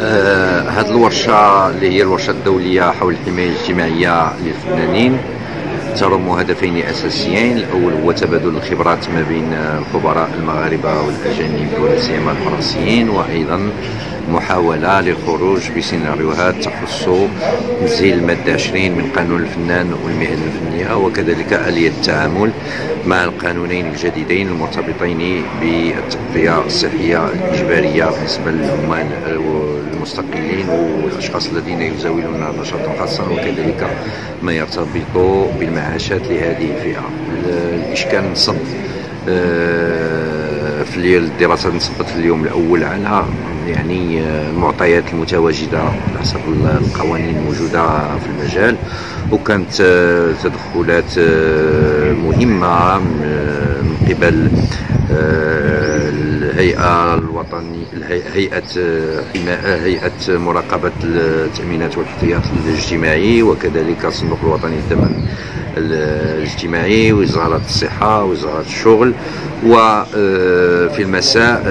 هذه الورشة اللي هي الورشة الدولية حول الحماية الاجتماعية للفنانين ترم هدفين أساسيين. الأول هو تبادل الخبرات ما بين الخبراء المغاربة والأجانب ولا سيما الفرنسيين وأيضا محاولة للخروج بسيناريوهات تخص تنزيل المادة 20 من قانون الفنان والمهن الفنية وكذلك آلية التعامل مع القانونين الجديدين المرتبطين بالتغطية الصحية الإجبارية بالنسبة للعمال المستقلين والأشخاص الذين يزاولون نشاطا خاصا وكذلك ما يرتبط بالمعاشات لهذه الفئة. الإشكال نصب آه، في الدراسة نصبت في اليوم الأول على يعني المعطيات المتواجدة على حسب القوانين الموجودة في المجال وكانت تدخلات مهمة قبل الهيئة الوطني هيئة هيئة مراقبة التأمينات والاحتياط الاجتماعي وكذلك الصندوق الوطني للضمان الاجتماعي وزارة الصحة وزارة الشغل وفي المساء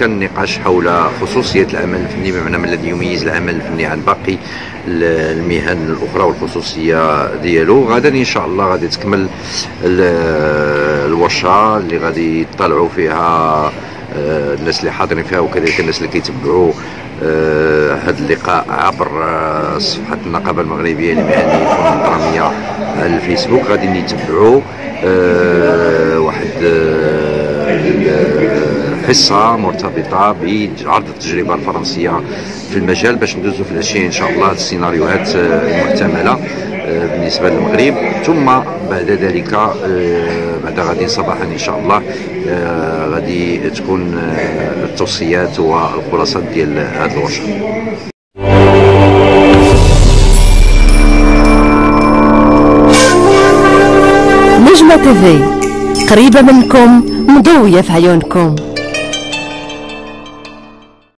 كان نقاش حول خصوصية العمل الفني بمعنى ما الذي يميز العمل الفني عن باقي المهن الأخرى والخصوصية ديالو. غدا إن شاء الله غادي تكمل الورشة اللي غادي يطلعوا فيها الناس اللي حاضرين فيها وكذلك الناس اللي كيتبعوا هذا اللقاء عبر صفحة النقابة المغربية لمهن الفنون الدرامية على الفيسبوك غادي يتبعوا واحد حصة مرتبطة بعرض التجربة الفرنسية في المجال باش ندوزو في الاشياء إن شاء الله السيناريوهات المحتملة. بالنسبة للمغرب. ثم بعد ذلك بعد غد صباحا إن شاء الله غادي تكون التوصيات والخلاصات ديال هذه الورشة. نجمة تيفي قريبة منكم مضوية في عيونكم.